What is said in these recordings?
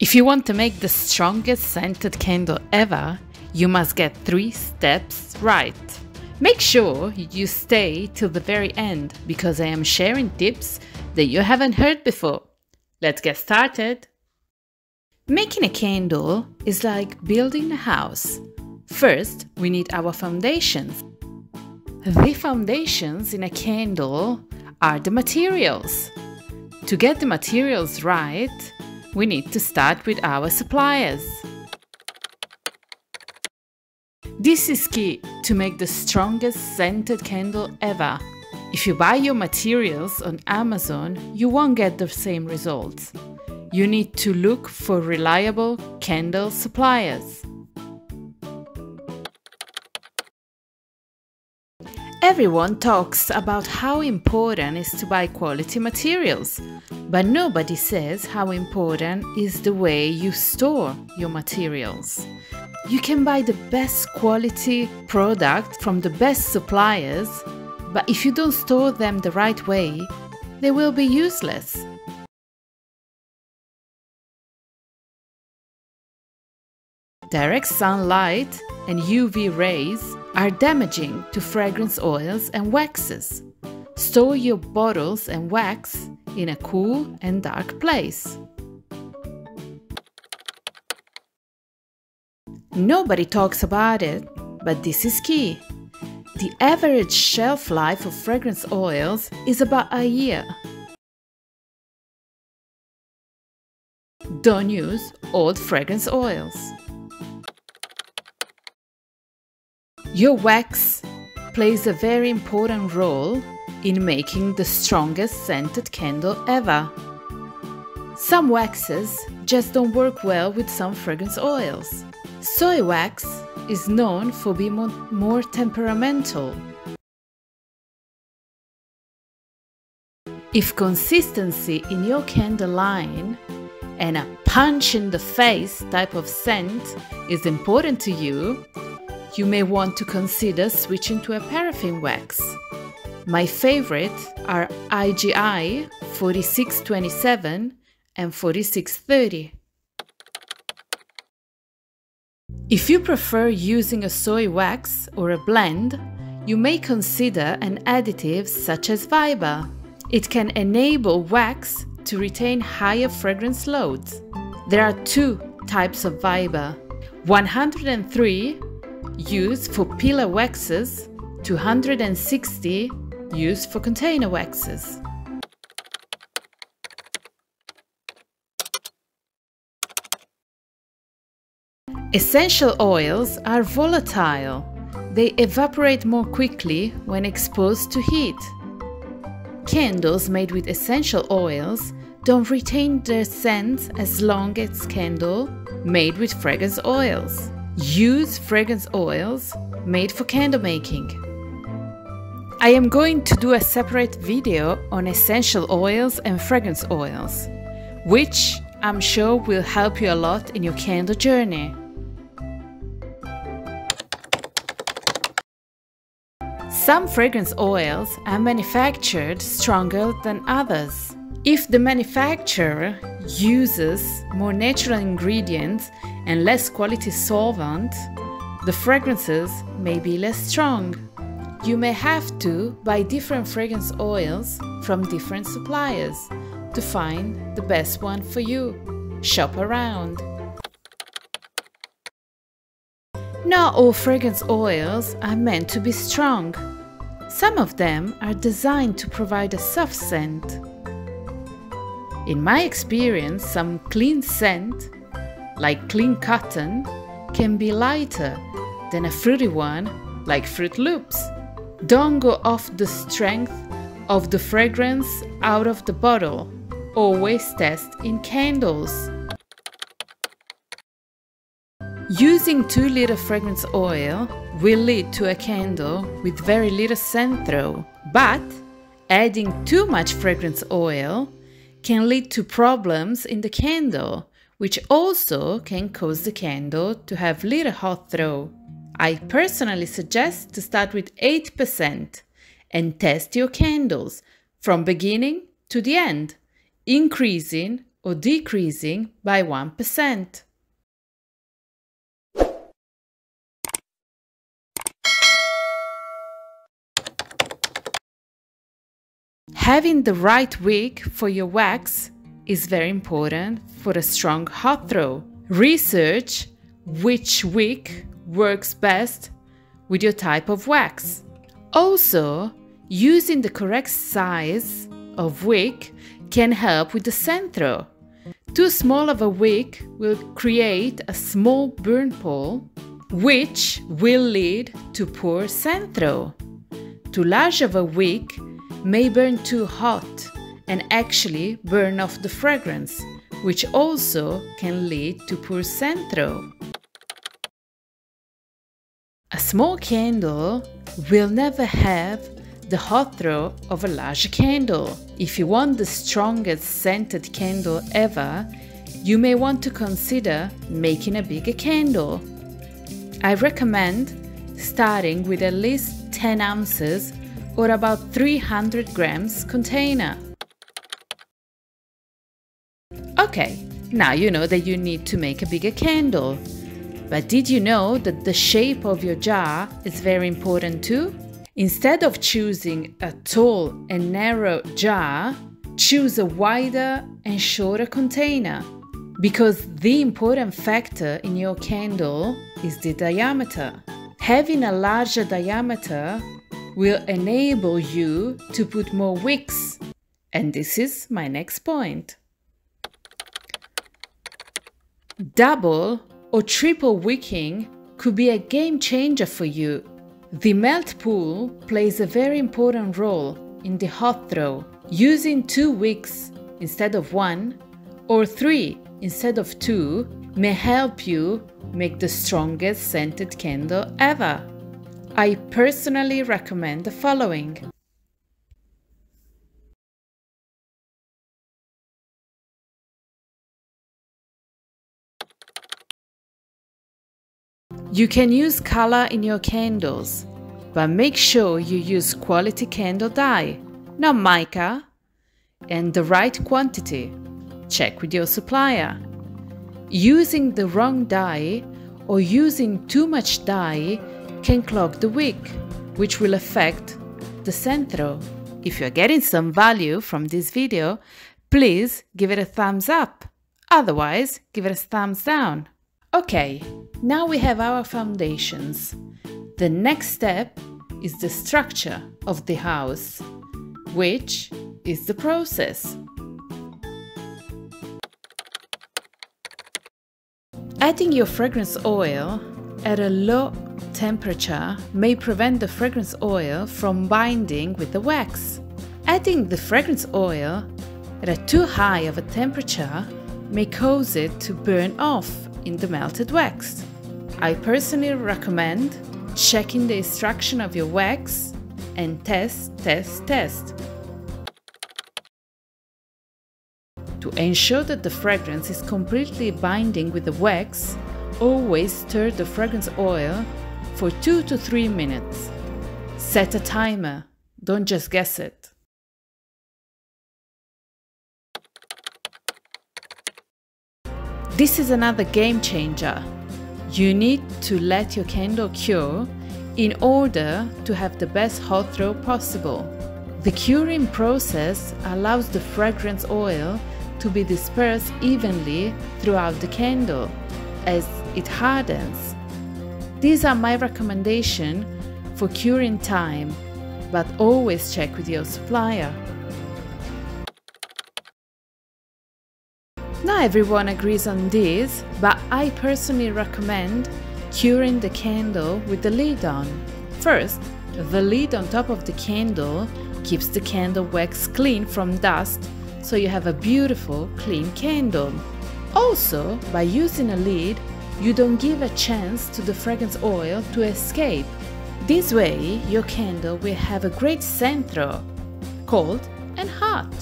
If you want to make the strongest scented candle ever, you must get three steps right. Make sure you stay till the very end because I am sharing tips that you haven't heard before. Let's get started. Making a candle is like building a house. First, we need our foundations. The foundations in a candle are the materials. To get the materials right, we need to start with our suppliers. This is key to make the strongest scented candle ever. If you buy your materials on Amazon, you won't get the same results. You need to look for reliable candle suppliers. Everyone talks about how important is to buy quality materials, but nobody says how important is the way you store your materials. You can buy the best quality product from the best suppliers, but if you don't store them the right way, they will be useless. Direct sunlight and UV rays are damaging to fragrance oils and waxes. Store your bottles and wax in a cool and dark place. Nobody talks about it, but this is key. The average shelf life of fragrance oils is about a year. Don't use old fragrance oils. Your wax plays a very important role in making the strongest scented candle ever. Some waxes just don't work well with some fragrance oils. Soy wax is known for being more temperamental. If consistency in your candle line and a punch in the face type of scent is important to you, you may want to consider switching to a paraffin wax. My favorite are IGI 4627 and 4630. If you prefer using a soy wax or a blend, you may consider an additive such as Vybar. It can enable wax to retain higher fragrance loads. There are two types of Vybar 103 used for pillar waxes, 260 used for container waxes. Essential oils are volatile. They evaporate more quickly when exposed to heat. Candles made with essential oils don't retain their scent as long as candle made with fragrance oils. Use fragrance oils made for candle making. I am going to do a separate video on essential oils and fragrance oils, which I'm sure will help you a lot in your candle journey. Some fragrance oils are manufactured stronger than others. If the manufacturer uses more natural ingredients and less quality solvent, the fragrances may be less strong. You may have to buy different fragrance oils from different suppliers to find the best one for you. Shop around. Not all fragrance oils are meant to be strong. Some of them are designed to provide a soft scent. In my experience, some clean scent, like clean cotton, can be lighter than a fruity one, like Froot Loops. Don't go off the strength of the fragrance out of the bottle. Always test in candles. Using too little fragrance oil will lead to a candle with very little scent throw, but adding too much fragrance oil can lead to problems in the candle, which also can cause the candle to have little hot throw. I personally suggest to start with 8% and test your candles from beginning to the end, increasing or decreasing by 1%. Having the right wick for your wax is very important for a strong hot throw. Research which wick works best with your type of wax. Also, using the correct size of wick can help with the scent throw. Too small of a wick will create a small burn pool, which will lead to poor scent throw. Too large of a wick may burn too hot and actually burn off the fragrance, which also can lead to poor scent throw. A small candle will never have the hot throw of a large candle. If you want the strongest scented candle ever, you may want to consider making a bigger candle. I recommend starting with at least 10 ounces or about 300 grams container. Okay, now you know that you need to make a bigger candle. But did you know that the shape of your jar is very important too? Instead of choosing a tall and narrow jar, choose a wider and shorter container. Because the important factor in your candle is the diameter. Having a larger diameter will enable you to put more wicks. And this is my next point. Double or triple wicking could be a game changer for you. The melt pool plays a very important role in the hot throw. Using two wicks instead of one or three instead of two may help you make the strongest scented candle ever. I personally recommend the following. You can use color in your candles, but make sure you use quality candle dye, not mica, and the right quantity. Check with your supplier. Using the wrong dye or using too much dye can clog the wick, which will affect the scent throw. If you're getting some value from this video, please give it a thumbs up. Otherwise, give it a thumbs down. Okay, now we have our foundations. The next step is the structure of the house, which is the process. Adding your fragrance oil at a low temperature may prevent the fragrance oil from binding with the wax. Adding the fragrance oil at a too high of a temperature may cause it to burn off in the melted wax. I personally recommend checking the extraction of your wax and test, test, test. To ensure that the fragrance is completely binding with the wax, always stir the fragrance oil for 2 to 3 minutes. Set a timer, don't just guess it. This is another game changer. You need to let your candle cure in order to have the best hot throw possible. The curing process allows the fragrance oil to be dispersed evenly throughout the candle as it hardens these are my recommendation for curing time, but always check with your supplier. Not everyone agrees on this, but I personally recommend curing the candle with the lid on. First, the lid on top of the candle keeps the candle wax clean from dust so you have a beautiful clean candle. Also, by using a lid, you don't give a chance to the fragrance oil to escape. This way, your candle will have a great scent throw, cold and hot.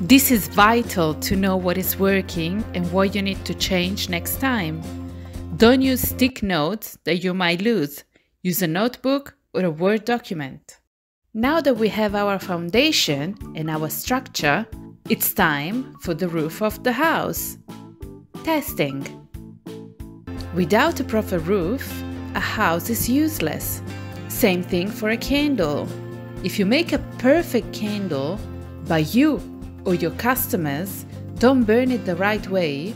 This is vital to know what is working and what you need to change next time. Don't use stick notes that you might lose. Use a notebook or a Word document. Now that we have our foundation and our structure, it's time for the roof of the house. Testing. Without a proper roof, a house is useless. Same thing for a candle. If you make a perfect candle, but you or your customers don't burn it the right way,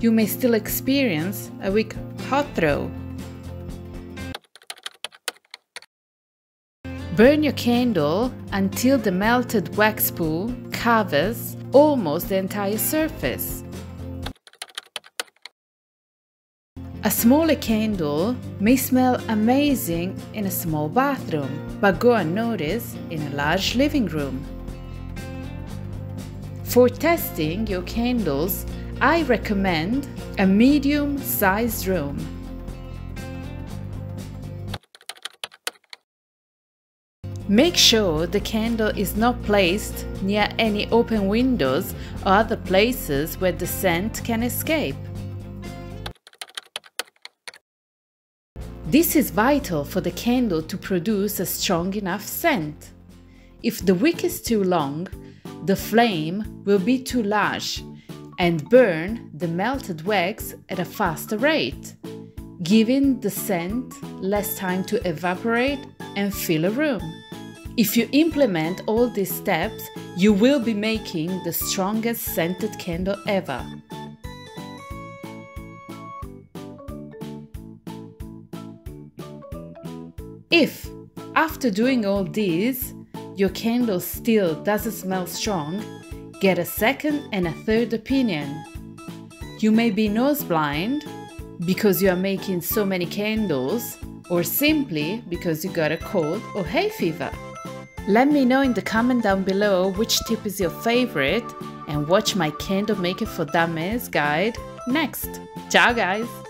you may still experience a weak hot throw. Burn your candle until the melted wax pool covers almost the entire surface. A smaller candle may smell amazing in a small bathroom, but go unnoticed in a large living room. For testing your candles, I recommend a medium-sized room. Make sure the candle is not placed near any open windows or other places where the scent can escape. This is vital for the candle to produce a strong enough scent. If the wick is too long, the flame will be too large and burn the melted wax at a faster rate, giving the scent less time to evaporate and fill a room. If you implement all these steps, you will be making the strongest scented candle ever. If, after doing all this, your candle still doesn't smell strong, get a second and a third opinion. You may be nose blind because you are making so many candles, or simply because you got a cold or hay fever. Let me know in the comment down below which tip is your favorite and watch my candle maker for dummies guide next. Ciao guys!